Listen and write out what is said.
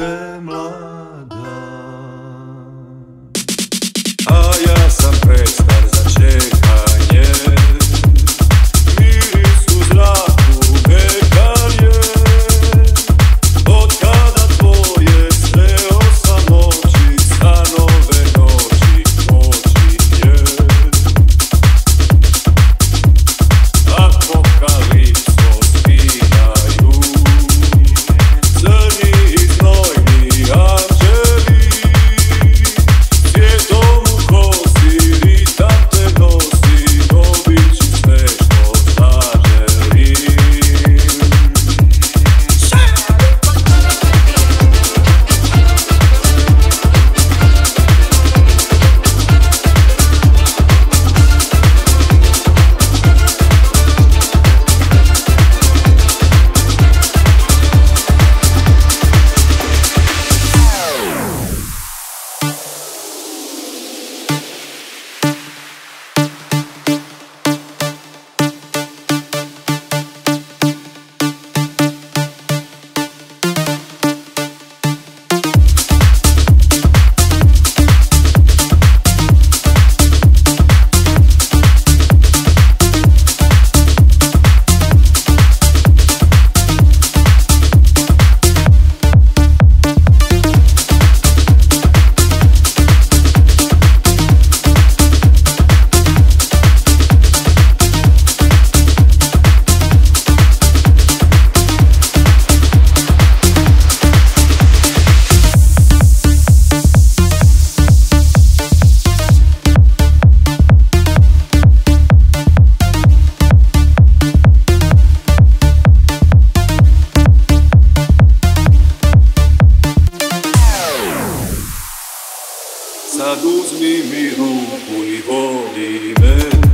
vremla Sad uzmi mi ruku i voli me.